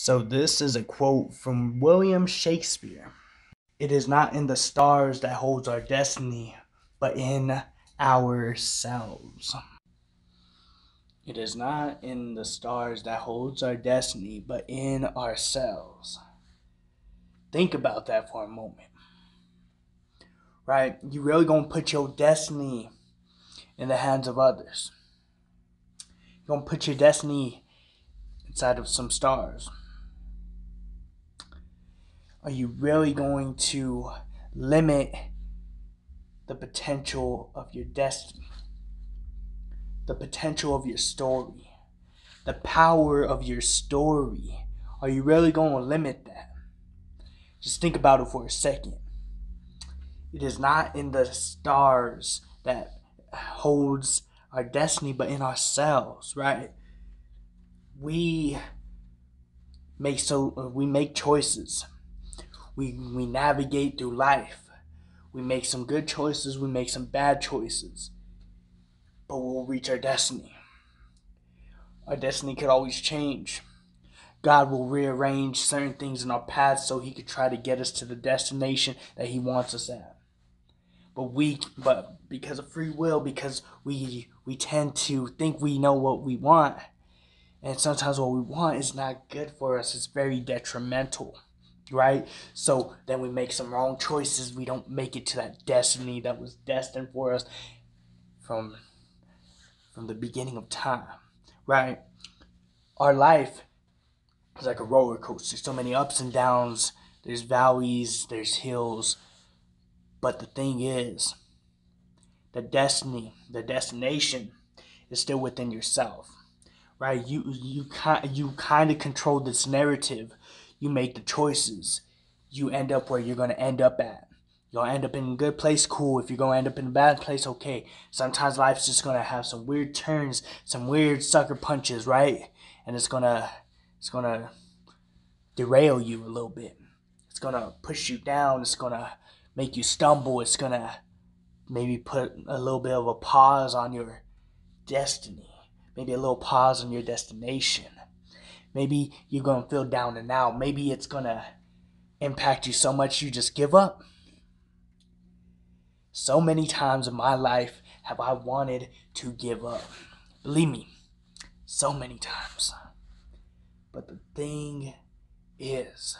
So, this is a quote from William Shakespeare It is not in the stars that holds our destiny, but in ourselves. It is not in the stars that holds our destiny, but in ourselves. Think about that for a moment. Right? You really gonna put your destiny in the hands of others. You're gonna put your destiny inside of some stars. Are you really going to limit the potential of your destiny? The potential of your story? The power of your story? Are you really going to limit that? Just think about it for a second. It is not in the stars that holds our destiny, but in ourselves, right? We make so we make choices we we navigate through life. We make some good choices, we make some bad choices. But we'll reach our destiny. Our destiny could always change. God will rearrange certain things in our path so he could try to get us to the destination that he wants us at. But we but because of free will, because we we tend to think we know what we want, and sometimes what we want is not good for us. It's very detrimental right? So then we make some wrong choices. We don't make it to that destiny that was destined for us from from the beginning of time, right? Our life is like a roller coaster. There's So many ups and downs. There's valleys. There's hills. But the thing is, the destiny, the destination, is still within yourself, right? You you kind you kind of control this narrative you make the choices, you end up where you're going to end up at. You'll end up in a good place, cool. If you're going to end up in a bad place, okay. Sometimes life's just going to have some weird turns, some weird sucker punches, right? And it's going to it's going to derail you a little bit. It's going to push you down. It's going to make you stumble. It's going to maybe put a little bit of a pause on your destiny. Maybe a little pause on your destination. Maybe you're going to feel down and out. Maybe it's going to impact you so much you just give up. So many times in my life have I wanted to give up. Believe me, so many times. But the thing is,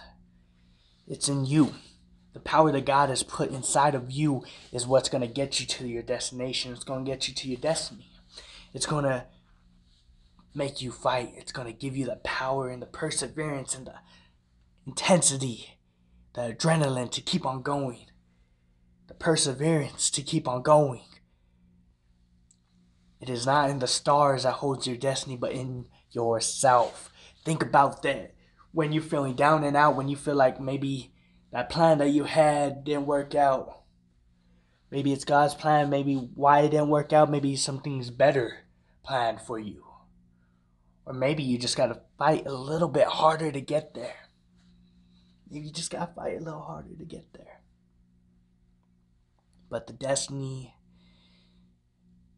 it's in you. The power that God has put inside of you is what's going to get you to your destination. It's going to get you to your destiny. It's going to make you fight. It's going to give you the power and the perseverance and the intensity, the adrenaline to keep on going, the perseverance to keep on going. It is not in the stars that holds your destiny, but in yourself. Think about that. When you're feeling down and out, when you feel like maybe that plan that you had didn't work out. Maybe it's God's plan, maybe why it didn't work out, maybe something's better planned for you. Or maybe you just gotta fight a little bit harder to get there. You just gotta fight a little harder to get there. But the destiny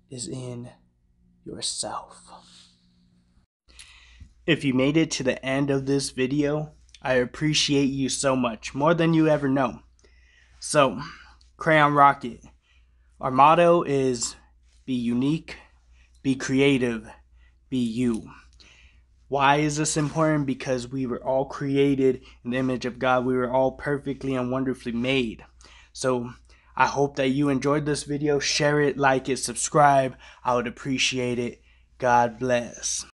is in yourself. If you made it to the end of this video, I appreciate you so much, more than you ever know. So, KrayonnRocket, our motto is be unique, be creative, be you. Why is this important? Because we were all created in the image of God. We were all perfectly and wonderfully made. So I hope that you enjoyed this video. Share it, like it, subscribe. I would appreciate it. God bless.